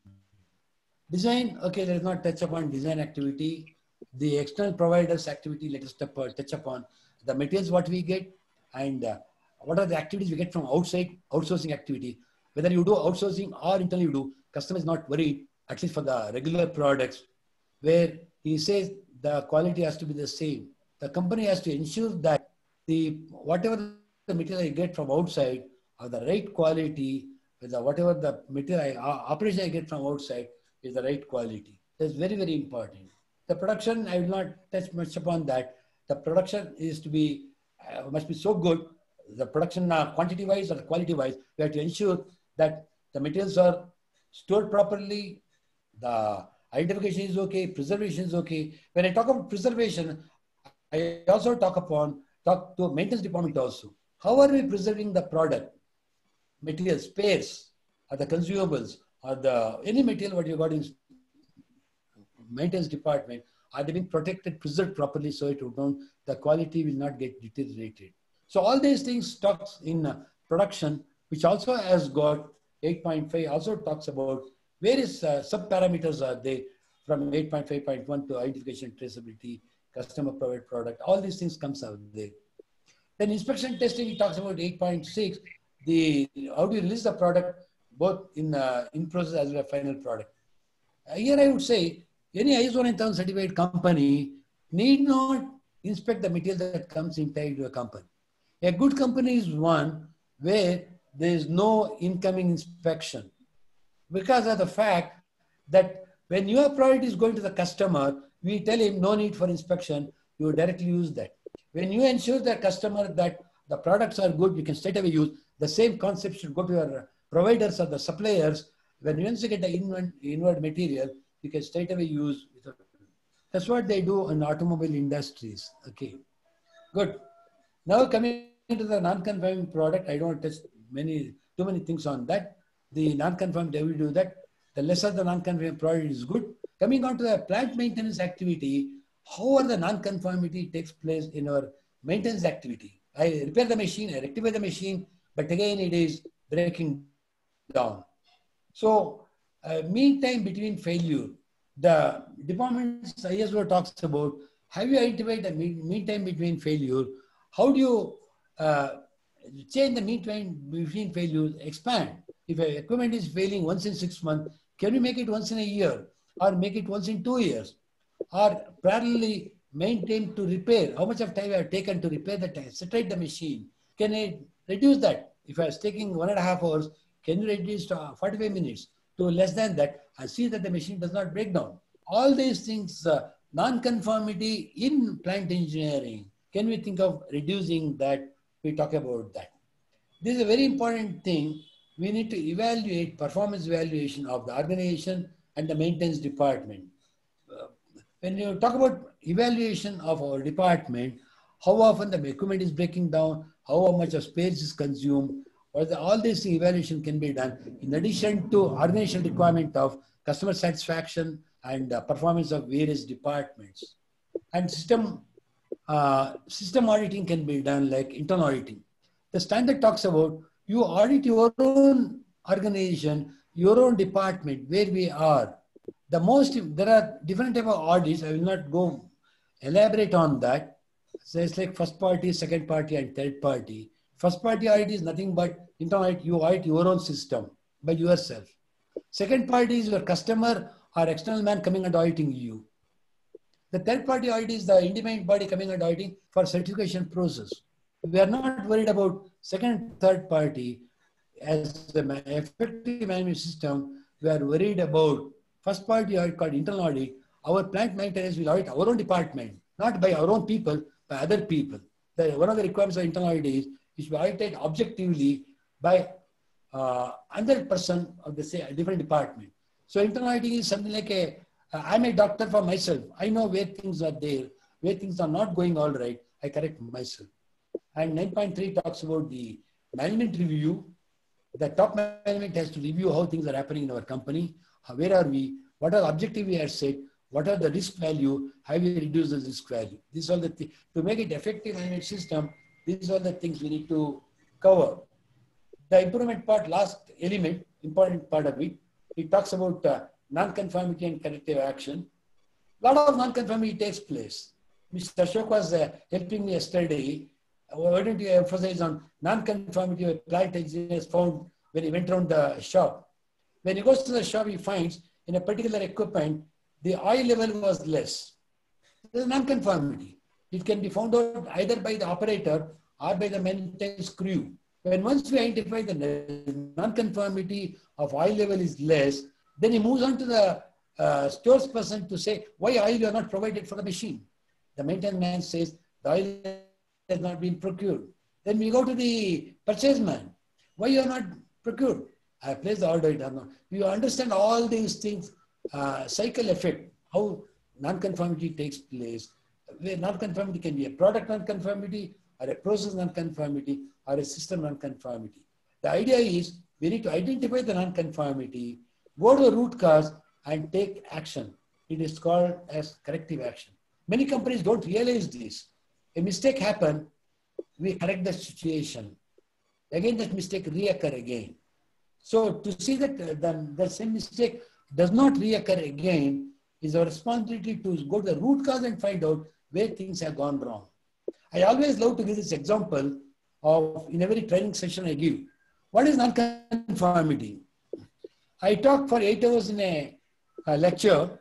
Design, okay, let us not touch upon design activity. The external providers activity, let us touch upon the materials what we get and uh, what are the activities we get from outside outsourcing activity. Whether you do outsourcing or internally you do, customer is not worried, at least for the regular products, where he says the quality has to be the same. The company has to ensure that the whatever the material I get from outside are the right quality, the, whatever the material I, uh, operation I get from outside is the right quality. That's very, very important. The production, I will not touch much upon that. The production is to be, uh, must be so good. The production uh, quantity wise or quality wise, we have to ensure that the materials are stored properly, the identification is okay, preservation is okay. When I talk about preservation, I also talk upon, talk to maintenance department also. How are we preserving the product? Materials, spares, or the consumables, or the any material what you got in maintenance department are they being protected, preserved properly so it will don't, the quality will not get deteriorated. So all these things talks in uh, production, which also has got 8.5 also talks about various uh, sub-parameters are there from 8.5.1 to identification traceability, customer private product, all these things comes out there. Then inspection testing, he talks about 8.6, the how do you release the product both in uh, in process as well as final product. Here I would say any ISO 9000 certified company need not inspect the material that comes inside your company. A good company is one where there is no incoming inspection because of the fact that when your product is going to the customer, we tell him no need for inspection, you directly use that. When you ensure the customer that the products are good, you can straight away use the same concept should go to your providers or the suppliers. When you get the inward, inward material, you can straight away use. That's what they do in automobile industries. Okay, good. Now coming to the non-conforming product, I don't touch many too many things on that. The non-conforming, they will do that. The lesser the non-conforming product is good. Coming on to the plant maintenance activity, how are the non-conformity takes place in our maintenance activity. I repair the machine, I rectify the machine, but again it is breaking down. So uh, mean time between failure, the department's ISO talks about, have you identified the mean, mean time between failure? How do you uh, change the mean time between failures, expand? If an equipment is failing once in six months, can we make it once in a year or make it once in two years? Or parallelly maintain to repair? How much of time I have taken to repair the time, saturate the machine? Can I reduce that? If I was taking one and a half hours, can you reduce to 45 minutes to less than that I see that the machine does not break down? All these things, uh, non-conformity in plant engineering, can we think of reducing that? We talk about that. This is a very important thing. We need to evaluate performance evaluation of the organization and the maintenance department. Uh, when you talk about evaluation of our department, how often the equipment is breaking down, how much of space is consumed, or all this evaluation can be done in addition to organizational requirement of customer satisfaction and uh, performance of various departments. And system, uh, system auditing can be done like internal auditing. The standard talks about you audit your own organization, your own department, where we are. The most, there are different type of audits. I will not go elaborate on that. So it's like first party, second party, and third party. First party audit is nothing but internal audit, you audit your own system by yourself. Second party is your customer or external man coming and auditing you. The third party audit is the independent body coming and auditing for certification process. We are not worried about second third party as the effective management system. We are worried about first party audit called internal audit. Our plant maintenance will audit our own department, not by our own people, by other people. The, one of the requirements of internal audit is it should be audited objectively by uh, another person of the same different department. So internal auditing is something like a, uh, I'm a doctor for myself. I know where things are there. where things are not going all right, I correct myself. And 9.3 talks about the management review. The top management has to review how things are happening in our company. Where are we? What are the objective we have set? What are the risk value? How we reduce the risk value? These are the things. To make it effective management system, these are the things we need to cover. The improvement part, last element, important part of it, it talks about uh, non-conformity and corrective action. A lot of non-conformity takes place. Mr. Ashok was uh, helping me yesterday. Uh, Why don't you emphasize on non-conformity of plant engineers found when he went around the shop? When he goes to the shop, he finds in a particular equipment, the oil level was less. There's non-conformity. It can be found out either by the operator or by the maintenance crew. When once we identify the non-conformity of oil level is less, then he moves on to the uh, stores person to say, why oil are not provided for the machine? The maintenance man says, the oil has not been procured. Then we go to the purchase man. Why you are not procured? I placed the order. You understand all these things, uh, cycle effect, how non-conformity takes place. Where non-conformity can be a product non-conformity or a process non-conformity or a system non-conformity. The idea is we need to identify the non-conformity, go to the root cause and take action. It is called as corrective action. Many companies don't realize this. A mistake happen, we correct the situation. Again, that mistake reoccur again. So to see that uh, the, the same mistake does not reoccur again is our responsibility to go to the root cause and find out where things have gone wrong. I always love to give this example of in every training session I give. What is non-conformity? I talk for eight hours in a, a lecture,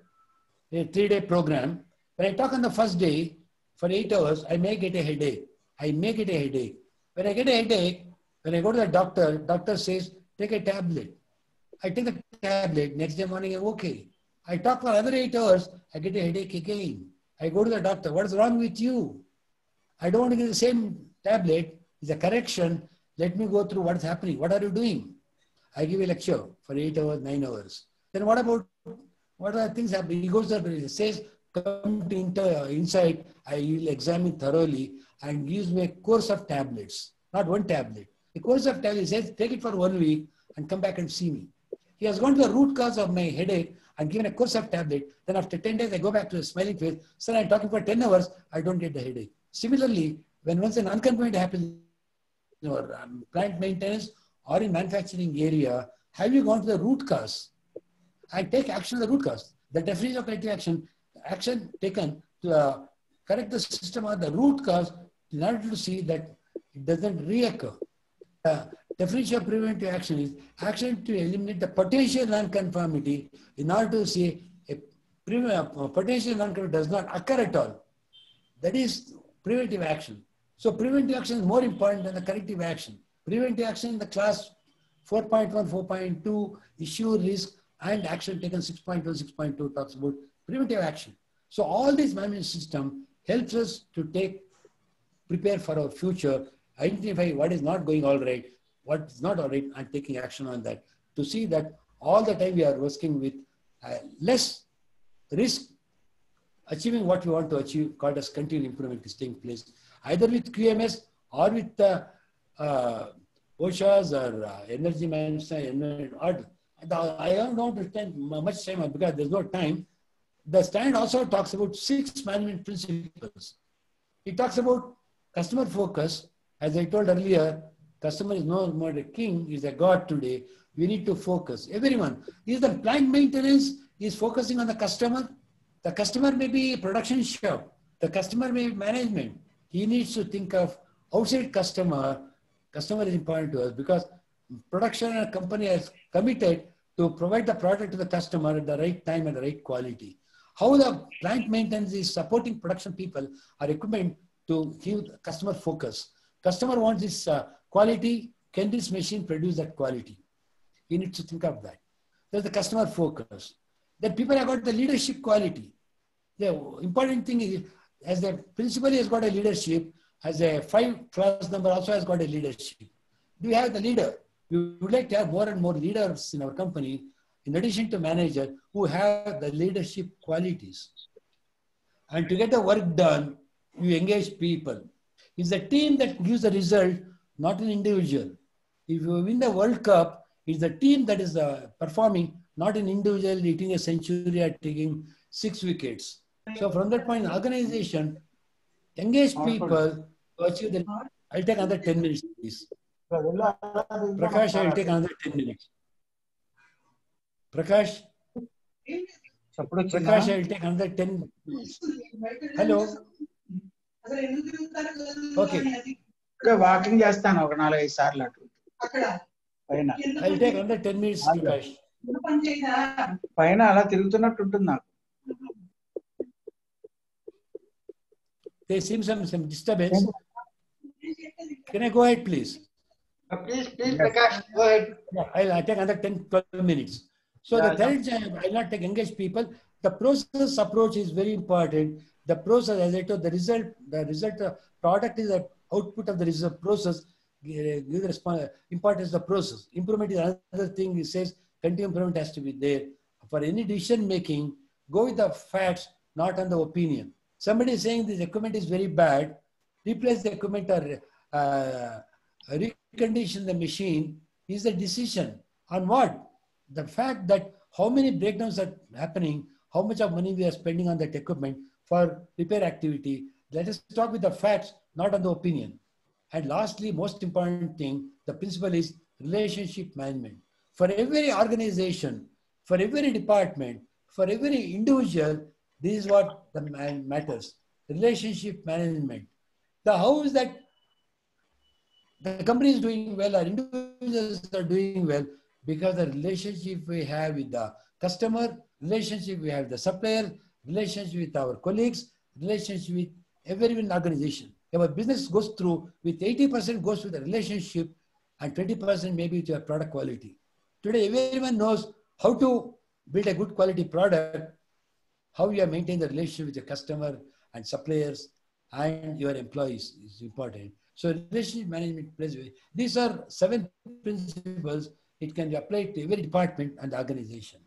a three-day program. When I talk on the first day for eight hours, I may get a headache. I may get a headache. When I get a headache, when I go to the doctor, doctor says, take a tablet. I take the tablet, next day morning I'm okay. I talk for another eight hours, I get a headache again. I go to the doctor, what is wrong with you? I don't want to get the same tablet, it's a correction. Let me go through what's happening. What are you doing? I give a lecture for eight hours, nine hours. Then what about what are the things happening? He goes there, he says, come to inter, inside, I will examine thoroughly and gives me a course of tablets, not one tablet. A course of tablets, says, take it for one week and come back and see me. He has gone to the root cause of my headache and given a course of tablet. Then after 10 days, I go back to a smiling face. Sir, I'm talking for 10 hours, I don't get the headache. Similarly, when once an unconformity happens in your um, plant maintenance or in manufacturing area, have you gone to the root cause and take action on the root cause? The definition of corrective action, action taken to uh, correct the system or the root cause in order to see that it doesn't reoccur. Uh, definition of preventive action is action to eliminate the potential non-conformity in order to see a, a potential non-conformity does not occur at all. That is preventive action. So preventive action is more important than the corrective action. Preventive action in the class 4.1, 4.2, issue, risk, and action taken 6.1, 6.2 talks about preventive action. So all this management system helps us to take, prepare for our future, identify what is not going all right, what is not all right, and taking action on that to see that all the time we are working with uh, less risk achieving what we want to achieve called as continuous improvement is taking place either with QMS or with uh, uh, OSHAs or uh, energy management. Or, I don't want to spend much time because there's no time. The standard also talks about six management principles. It talks about customer focus. As I told earlier, customer is no more a king, is a god today. We need to focus. Everyone. Is the plant maintenance is focusing on the customer? The customer may be production shop. The customer may be management. He needs to think of outside customer. Customer is important to us because production and company has committed to provide the product to the customer at the right time and the right quality. How the plant maintenance is supporting production people or equipment to give customer focus. Customer wants this uh, quality. Can this machine produce that quality? You need to think of that. There's the customer focus. Then people have got the leadership quality. The important thing is, as the principal has got a leadership, as a five class number also has got a leadership. Do we have the leader? We would like to have more and more leaders in our company, in addition to manager, who have the leadership qualities. And to get the work done, you engage people. It's a team that gives a result, not an individual. If you win the World Cup, it's the team that is uh, performing, not an individual hitting a century or taking six wickets. So from that point, organization, engage people to achieve the. I'll take another 10 minutes, please. Prakash, I'll take another 10 minutes. Prakash? Prakash, I'll take another 10 minutes. Hello? Okay. ఇక్కడ walking చేస్తాను ఒక నాలుగైదు సార్లు అటు పైన I will take another 10 minutes, Prakash. పైన అలా తిరుగుతున్నట్టు ఉంటుంది నాకు There seems some, some disturbance. Can I go ahead, please? Uh, Please, please, Prakash, go ahead. Yeah, I'll, I'll take another 10, 12 minutes. So Yeah, the third, uh, I'll not take engage people. The process approach is very important. The process, as I told, the result, the result uh, product is the output of the result process. Give give the response, importance of the process. Improvement is another thing. It says continuous improvement has to be there. For any decision making, go with the facts, not on the opinion. Somebody is saying this equipment is very bad, replace the equipment or uh, recondition the machine is the decision on what? The fact that how many breakdowns are happening, how much of money we are spending on that equipment for repair activity. Let us talk with the facts, not on the opinion. And lastly, most important thing, the principle is relationship management. For every organization, for every department, for every individual, this is what the man matters. Relationship management. The how is that the company is doing well, our individuals are doing well because the relationship we have with the customer, relationship we have with the supplier, relationship with our colleagues, relationship with every organization. Our business goes through with 80% goes with the relationship and 20% maybe to your product quality. Today, everyone knows how to build a good quality product, how you maintain the relationship with your customer and suppliers and your employees is important. So relationship management plays. a- These are seven principles. It can be applied to every department and organization.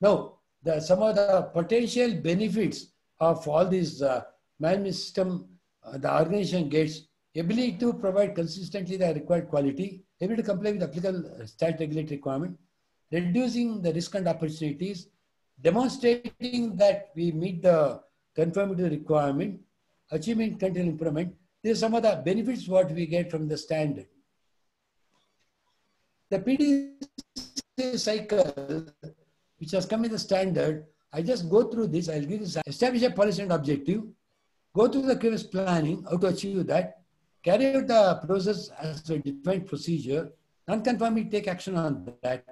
Now, the, some of the potential benefits of all these uh, management system, uh, the organization gets ability to provide consistently the required quality, ability to comply with applicable uh, state regulatory requirement, reducing the risk and opportunities, demonstrating that we meet the conformity requirement, achieving continual improvement. These are some of the benefits what we get from the standard. The PDCA cycle, which has come in the standard, I just go through this. I'll give this. Establish a policy and objective. Go through the previous planning, how to achieve that. Carry out the process as a defined procedure. Non-conformity, take action on that.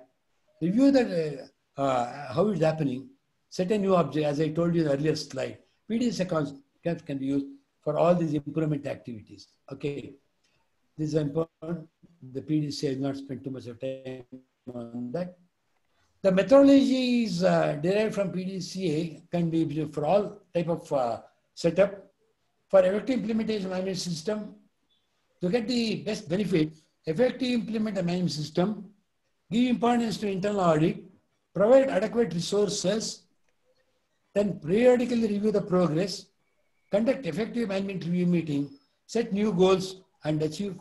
Review the uh, uh, how it's happening. Set a new object, as I told you in the earlier slide. PDCA concept can be used for all these improvement activities. Okay. This is important. The PDCA has not spent too much of time on that. The methodology is uh, derived from PDCA, can be used for all type of uh, setup. For effective implementation of management system, to get the best benefit, effectively implement a management system, give importance to internal audit, provide adequate resources, then periodically review the progress, conduct effective management review meeting, set new goals and achieve.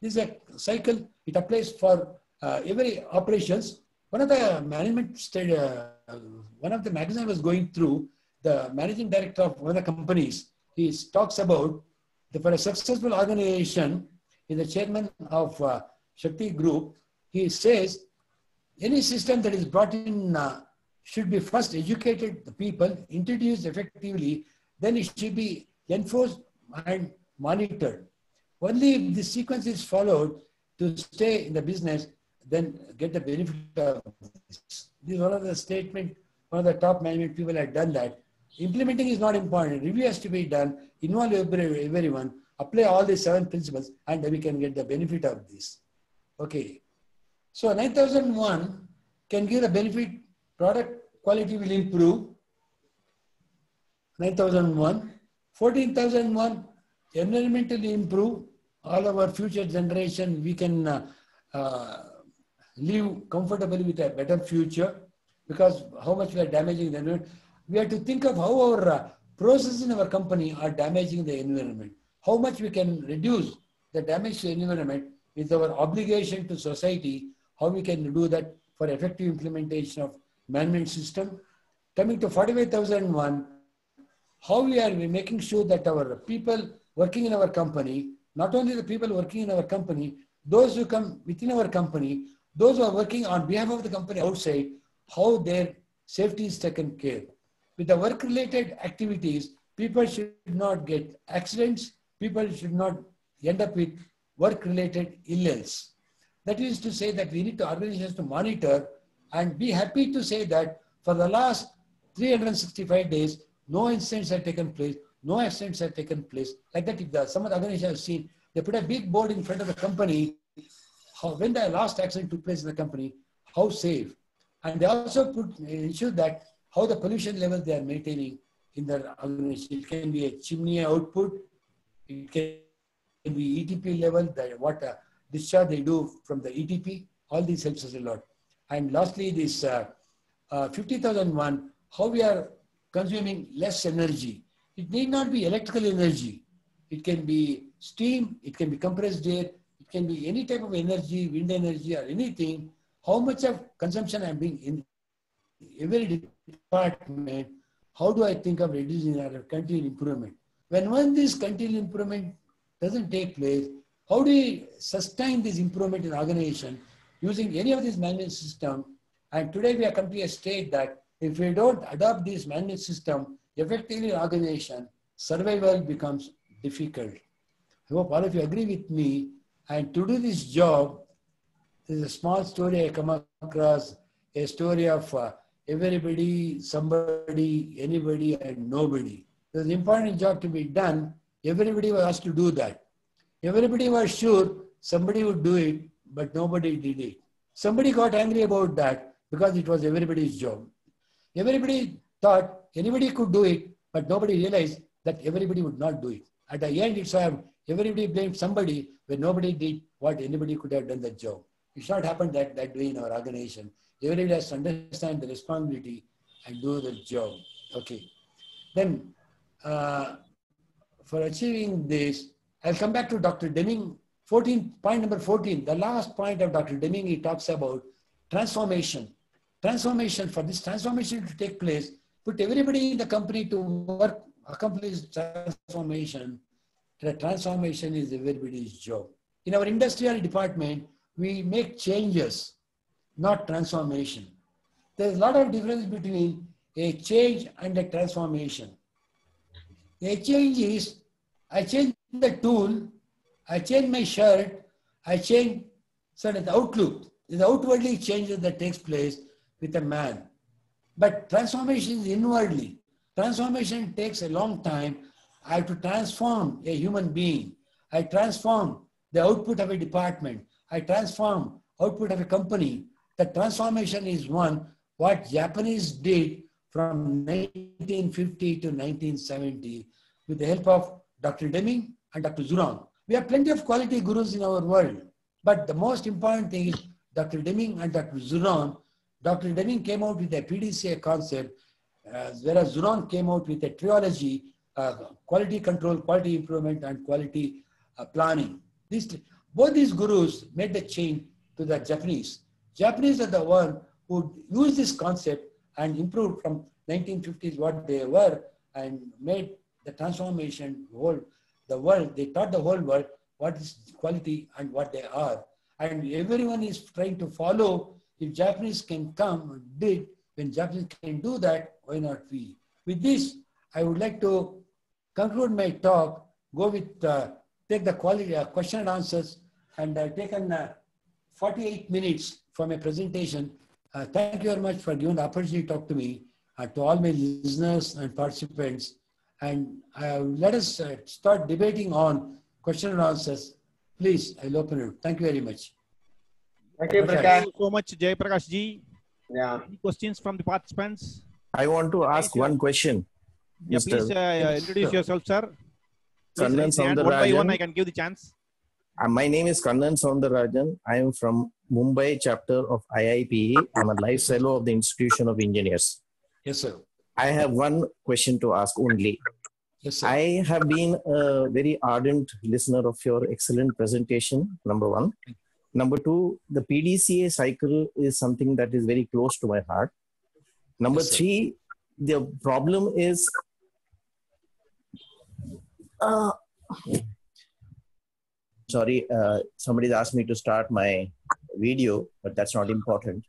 This is a cycle. It applies for uh, every operations. One of the management state, uh, one of the magazine was going through the managing director of one of the companies. He talks about the, for a successful organization, is the chairman of uh, Shakti Group. He says any system that is brought in uh, should be first educated the people, introduced effectively, then it should be enforced and monitored. Only if the sequence is followed to stay in the business, then get the benefit of this. This is one of the statement, one of the top management people had done that. Implementing is not important. Review has to be done, involve every, everyone, apply all the seven principles, and then we can get the benefit of this. Okay. So 9001 can give the benefit, product quality will improve. 9001, 14001, environmentally improve. All our future generation, we can uh, uh, live comfortably with a better future because how much we are damaging the environment. We have to think of how our uh, processes in our company are damaging the environment. How much we can reduce the damage to environment is our obligation to society, how we can do that for effective implementation of management system. Coming to 45001, how we are we making sure that our people working in our company, not only the people working in our company, those who come within our company, those who are working on behalf of the company outside, how their safety is taken care. With the work-related activities, people should not get accidents, people should not end up with work-related illness. That is to say that we need to organizations to monitor and be happy to say that for the last 365 days, no incidents have taken place, no accidents have taken place. Like that, if the, some of the organizations have seen, they put a big board in front of the company, how, when the last accident took place in the company, how safe. And they also put ensure that how the pollution level they are maintaining in their organization. It can be a chimney output, it can be ETP level, the, what uh, discharge they do from the ETP, all these helps us a lot. And lastly, this uh, uh, 50,001, how we are consuming less energy. It need not be electrical energy. It can be steam, it can be compressed air, can be any type of energy, wind energy or anything. How much of consumption I'm being in every department, how do I think of reducing our continued improvement? When one this continued improvement doesn't take place, how do we sustain this improvement in organization using any of this management system? And today we are come to a state that if we don't adopt this management system effectively in organization, survival becomes difficult. I hope all of you agree with me. And to do this job, there's a small story I come across, a story of uh, everybody, somebody, anybody, and nobody. There's an important job to be done. Everybody was asked to do that. Everybody was sure somebody would do it, but nobody did it. Somebody got angry about that because it was everybody's job. Everybody thought anybody could do it, but nobody realized that everybody would not do it. At the end, it's uh, everybody blamed somebody when nobody did what anybody could have done that job. It's not happened that, that way in our organization. Everybody has to understand the responsibility and do the job. Okay. Then, uh, for achieving this, I'll come back to Dr. Deming. 14, point number 14, the last point of Dr. Deming, he talks about transformation. Transformation, for this transformation to take place, put everybody in the company to work, accomplish transformation. Transformation is everybody's job. In our industrial department, we make changes, not transformation. There's a lot of difference between a change and a transformation. A change is, I change the tool, I change my shirt, I change certain outlook. The outwardly changes that takes place with a man. But transformation is inwardly. Transformation takes a long time. I have to transform a human being. I transform the output of a department. I transform output of a company. The transformation is one what Japanese did from 1950 to 1970 with the help of Dr. Deming and Dr. Juran. We have plenty of quality gurus in our world, but the most important thing is Dr. Deming and Dr. Juran. Dr. Deming came out with a PDCA concept, uh, whereas Juran came out with a trilogy, quality control, quality improvement, and quality uh, planning. These, both these gurus made the change to the Japanese. Japanese are the one who used this concept and improved from 1950s what they were and made the transformation whole the world. They taught the whole world what is quality and what they are. And everyone is trying to follow. If Japanese can come and did, when Japanese can do that, why not we? With this, I would like to conclude my talk, go with, uh, take the quality uh, question and answers, and I've taken uh, 48 minutes for my presentation. Uh, thank you very much for giving the opportunity to talk to me, uh, to all my listeners and participants. And uh, let us uh, start debating on question and answers. Please, I'll open it. Thank you very much. Thank you, Prakash. Thank you so much, Jay Prakash ji. Yeah. Any questions from the participants? I want to ask one question. Yeah, please uh, introduce yourself, sir. Kannan Soundarajan. One, I can give the chance. Uh, my name is Kannan Soundarajan. I am from Mumbai chapter of IIPE. I'm a life fellow of the Institution of Engineers. Yes, sir. I have one question to ask only. Yes, sir. I have been a very ardent listener of your excellent presentation, number one. Number two, the PDCA cycle is something that is very close to my heart. Number yes, three, the problem is Sorry, uh, somebody's asked me to start my video, but that's not important.